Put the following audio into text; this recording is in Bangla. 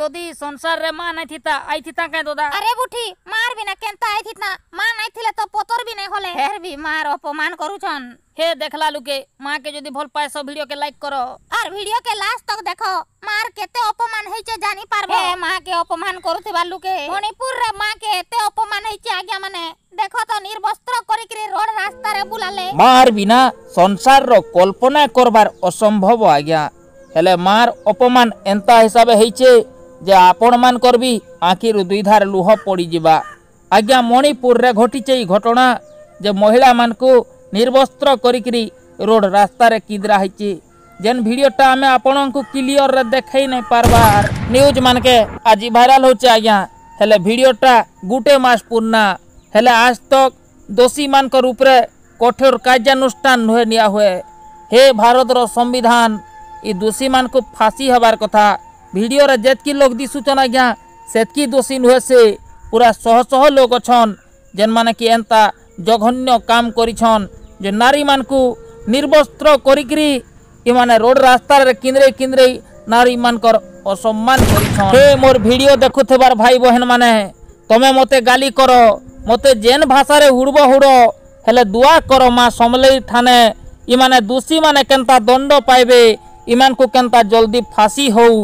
যদি সংসারে মা নাই থিতা আই থিতা কে দাদা আরে বুঠি মারবি না কেনতা আই থিতা মা নাই থিলে তো পতর বি নাই হলে হেরবি মার অপমান করুছন হে দেখলা লুকে মা কে যদি ভাল পায় সব ভিডিও কে লাইক করো আর ভিডিও কে লাস্ট তক দেখো মার কেতে অপমান হইছে জানি পারবো হে মা কে অপমান করুতিবা লুকে মণিপুর রে মা কে এতে অপমান হইছে আজ্ঞা মানে দেখো তো নির্বস্ত্র করি করে রোড রাস্তারে বুলালে মার বিনা সংসার র কল্পনা করবার অসম্ভব আজ্ঞা হেলে মার অপমান এন্তা হিসাবে হইছে जे आपण मानकर भी आखिर दुईधार लुह पड़ी पड़ा आज्ञा मणिपुर में घटी घटना जे महिला मानू निर्वस्त्र करी रोड रास्तार किद्राही जेन भिडटा आम आपण को क्लीअर रे देखे नहीं पार्बार न्यूज मान के आज भाइराल होज्ञा हेले भिडटा गोटे मस पुर्णा हेले आज तक दोषी मान मानकर कठोर कार्यानुष्ठान नुह निया हुए हे भारत संविधान ये दोषी मान को फासी हबार कथा ଭିଡ଼ିଓରେ ଯେତ୍କି ଲୋକ ଦିଶୁଛନ୍ ଆଜ୍ଞା ସେତ୍କି ଦୋଷୀ ନୁହେଁ ସେ ପୁରା ଶହ ଶହ ଲୋକ ଅଛନ୍ ଯେନ୍ମାନେ କି ଏନ୍ତା ଜଘନ୍ୟ କାମ କରିଛନ୍ ଯେ ନାରୀମାନଙ୍କୁ ନିର୍ବସ୍ତ୍ର କରିକିରି ଏମାନେ ରୋଡ଼ ରାସ୍ତାରେ କିନ୍ଦ୍ରେଇ କିନ୍ଦ୍ରେଇ ନାରୀମାନଙ୍କର ଅସମ୍ମାନ କରିଛନ୍ ହେ ମୋର ଭିଡ଼ିଓ ଦେଖୁଥିବାର ଭାଇ ବହେନମାନେ ତମେ ମୋତେ ଗାଲି କର ମୋତେ ଯେନ୍ ଭାଷାରେ ହୁଡ଼ବ ହୁଡ଼ ହେଲେ ଦୁଆ କର ମା ସମଲେଇ ଠାନେ ଇମାନେ ଦୋଷୀମାନେ କେନ୍ତା ଦଣ୍ଡ ପାଇବେ ଇମାନଙ୍କୁ କେନ୍ତା ଜଲ୍ଦି ଫାଶୀ ହଉ